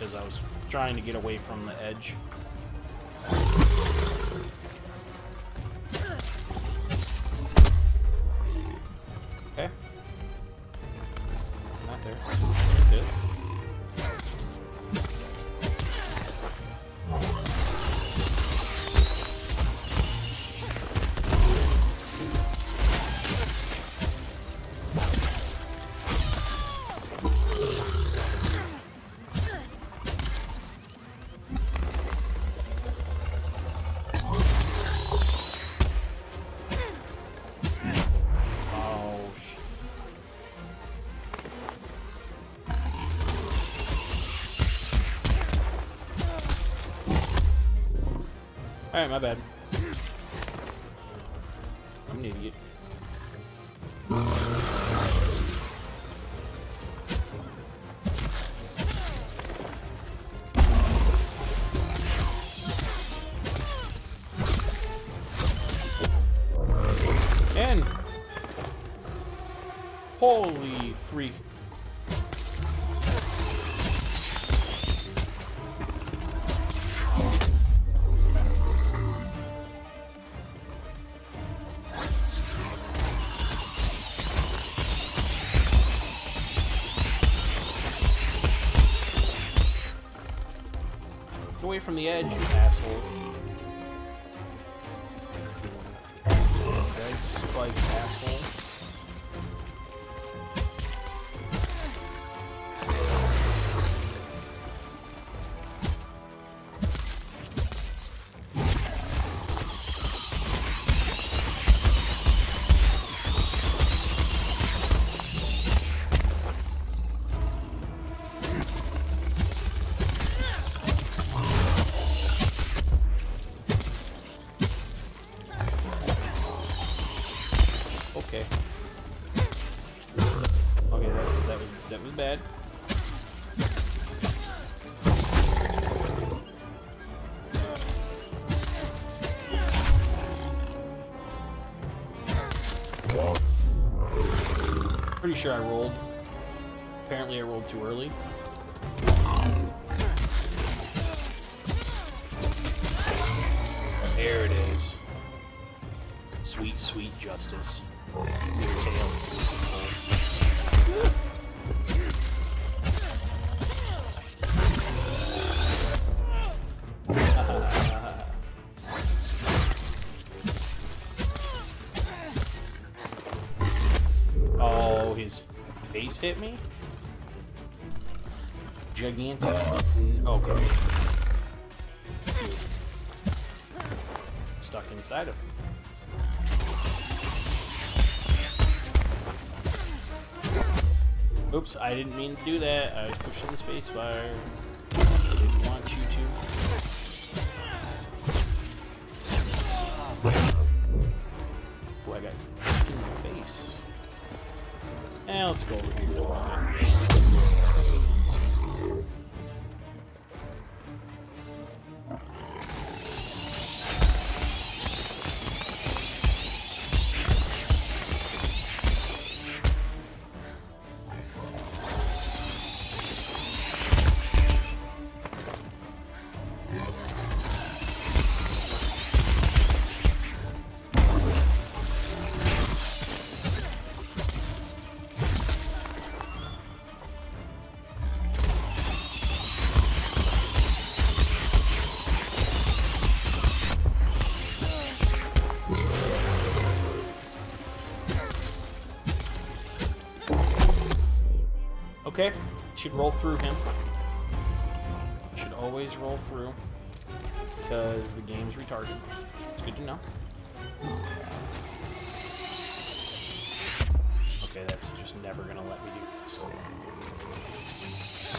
because I was trying to get away from the edge. Alright, my bad. I'm an idiot. And holy free. Away from the edge, you asshole. Dead spike asshole. That was bad. Pretty sure I rolled. Apparently I rolled too early. There it is. Sweet, sweet justice. Your tail. His face hit me? Gigantic. Okay. Stuck inside of him. Oops, I didn't mean to do that. I was pushing the space spacebar. I didn't want you to. I got in the face. Eh, let's go over here. Should roll through him. Should always roll through. Because the game's retarded. It's good to know. Okay, that's just never gonna let me do this. I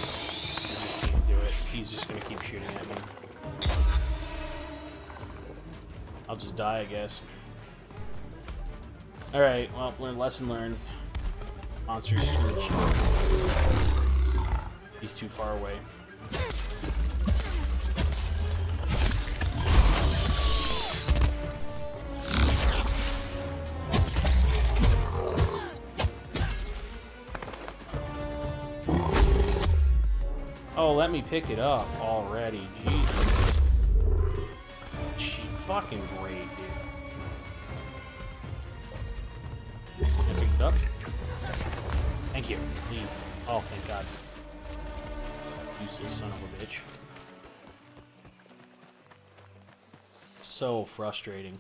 just can't do it. He's just gonna keep shooting at me. I'll just die, I guess. Alright, well, learn lesson learned. Monster's. He's too far away. Oh, let me pick it up already. Jesus. Gee, fucking great, dude. Can I pick it up? Thank you. Oh, thank God. Useless son of a bitch. So frustrating.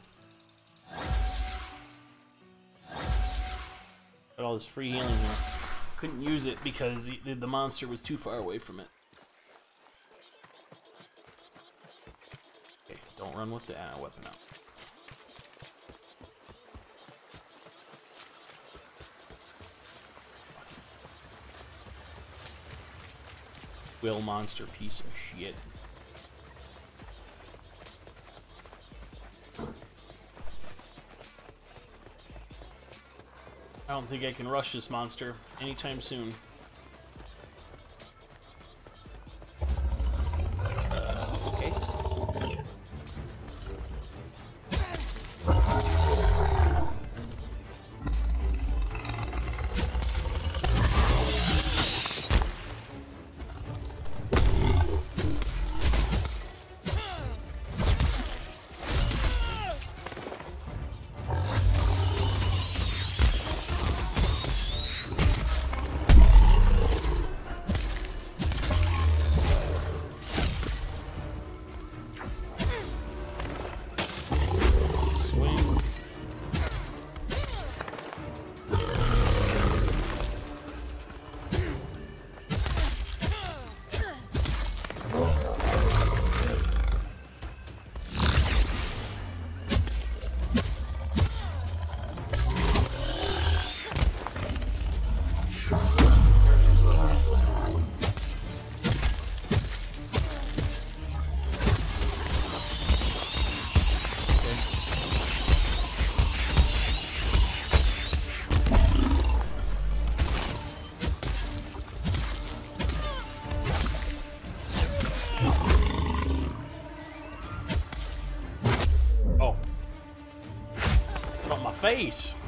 Got all this free healing here. Couldn't use it because the monster was too far away from it. Okay, don't run with the uh, weapon out. Will monster piece of shit. I don't think I can rush this monster anytime soon. Got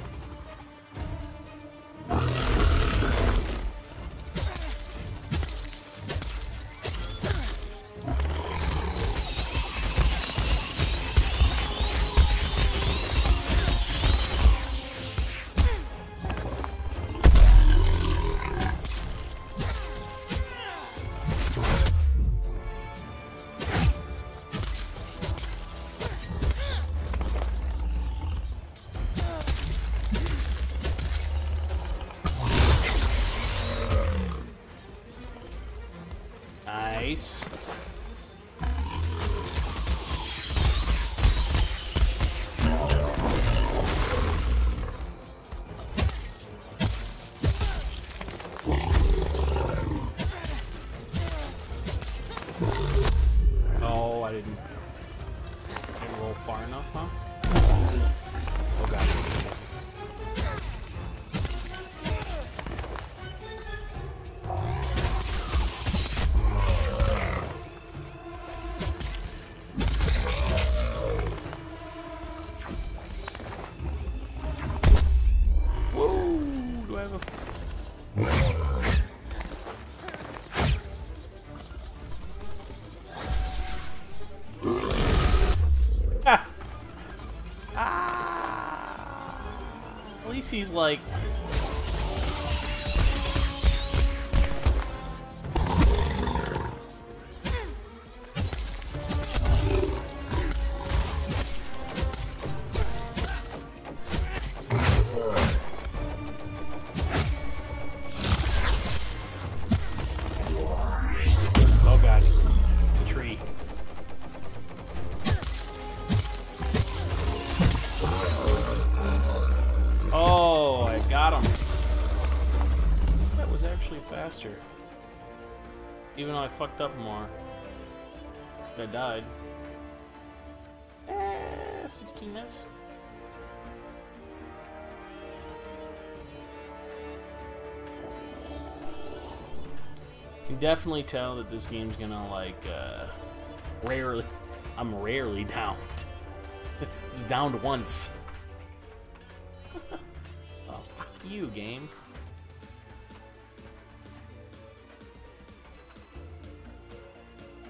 my At least he's like... faster. Even though I fucked up more. I died. Eh, 16 minutes. can definitely tell that this game's gonna like uh rarely I'm rarely downed. It's downed once. oh fuck you, game.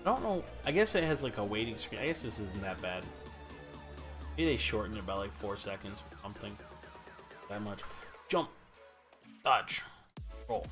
I don't know. I guess it has like a waiting screen. I guess this isn't that bad. Maybe they shortened it by like four seconds or something. That much. Jump. Dodge. Roll.